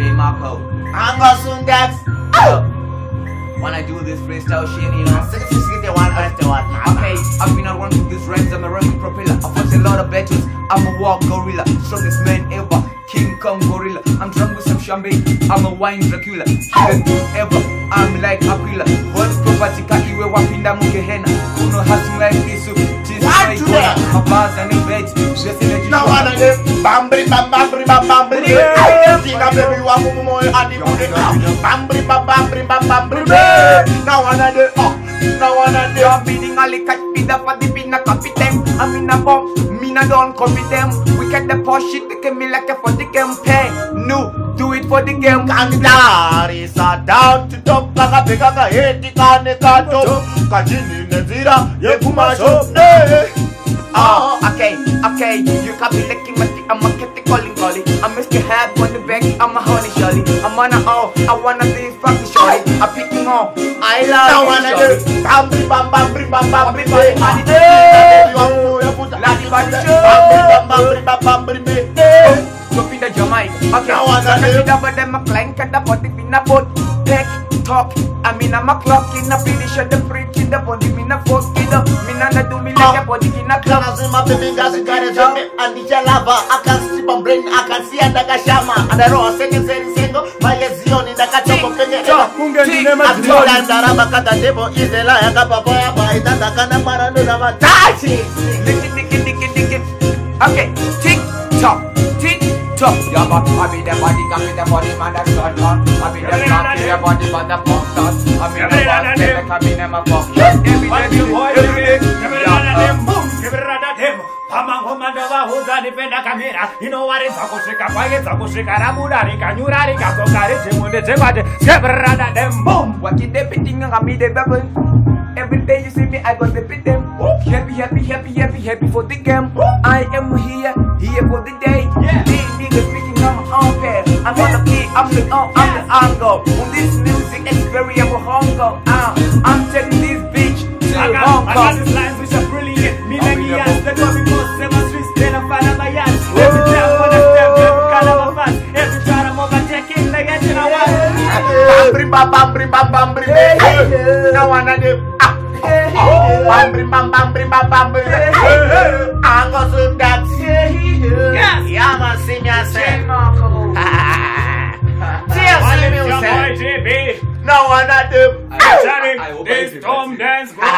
J Marco. I'm gonna soon that. Oh! When I do this freestyle shit, you know. Six, six, six, the one, the one. Okay, I've been around with these rhymes, I'm a running propeller. I fought a lot of battles, I'm a war gorilla. Strongest man ever, King Kong gorilla. I'm drunk with some champagne, I'm a wine Dracula. Oh! Best dude ever, I'm like Aquila. World property, kakiwe wapinda mugehena. Kuno hustle like this, cheese What like to cola. that? My bars and the veg, just in the Now one bambri bam bambri bam bambri Tina baby wa mumu mo eh, adi bude ah. Bambri bam bambri bam bambri eh. Now one of them, oh uh, Now You're them beating all the cat pida for the pina copy them. I'm in a bomb, me na don't copy them. We get the posh shit, they me like a for the campaign. No, do it for the game. Kandari sa down to top Kaka peka ka heti kane ka top Kajini nezira ye kuma shop Oh, okay, okay. You can be licking my dick, I'm a kitty calling golly. I'm Mr. Hat on the back, I'm a honey shorty. I'm on a oh, I wanna be fucking shorty. I'm picking on, I love you, shorty. them, bambri bam bam bam bambri. Baby wa mumu ya puta Ladi badi Bambri show. bam bam in the Jamaica. Okay, I so do? Double them a clank and the body in a boat. Peck, talk. I mean, I'm a clock in a finish of the freak in the body. Me na fuck it up. Me na na do me like a body in a club. Kanazima baby ngazi kare lava Akansipa brain Akansia ndaka shama Adaroa senge seri sengo Maye zioni ndaka choko penye ema Atuka ndaraba kata debo Izela yaka papa ya baita Ndaka na marando na matachi Lick it, lick it, lick it, lick it. Okay, tick tock, tick tock. Yeah, but I be the body, I be the body, man, that's short on. I be the cock, be the body, but the fuck done. I be the boss, baby, I be them a fuck. Every day, every day, yeah. Pamangomandovahudza kamera inowaridza kusvika kwaedza kusvika rabuda rikanyura rikakoka richimunde chekwati skebrada dembum What you they thinking of me, they bubble. Every day you see me, I got the beat them. Happy, happy, happy, happy, happy for the game. I am here, here for the day. Yeah. Big niggas speaking on my own pair. I'm on the key, I'm the on, I'm the angle. On this music, experience with hunger. Uh, I'm taking this bitch to I got, Hong I got Kong. these Bambri bam bambri bam bambri Now one of them ah, Bambri bam bambri bam bambri. Ango soon that Yes. Yeah man see me I say Cheers All to it's your boy music JB. Now one of them I- I Sharing hope I this did Tom that. Dance Group.